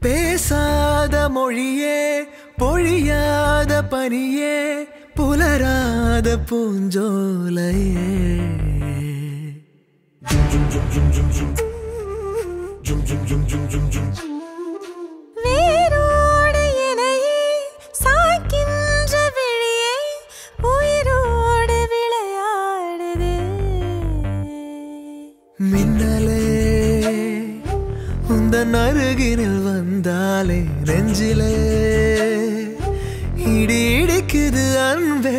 பேசாத மொழியே பொழியாத பனியே புலராத பூஞ்சோலையே. வேரோடு உந்தன் அருகினில் வந்தாலே நெஞ்சிலே இடி இடிக்குது அன்பே.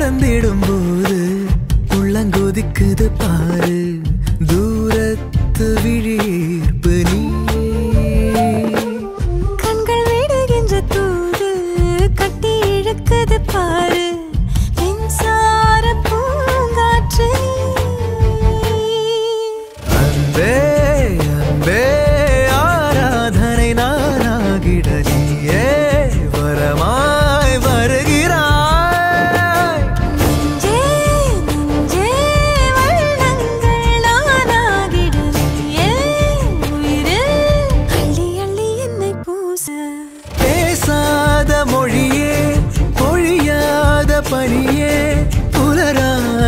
நடந்திடும் போது உள்ளங்கொதிக்குது பாரு.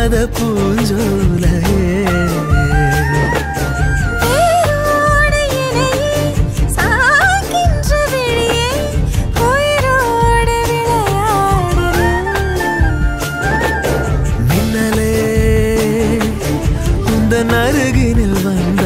மத பூஞ்சோலையே அருகினில் வந்த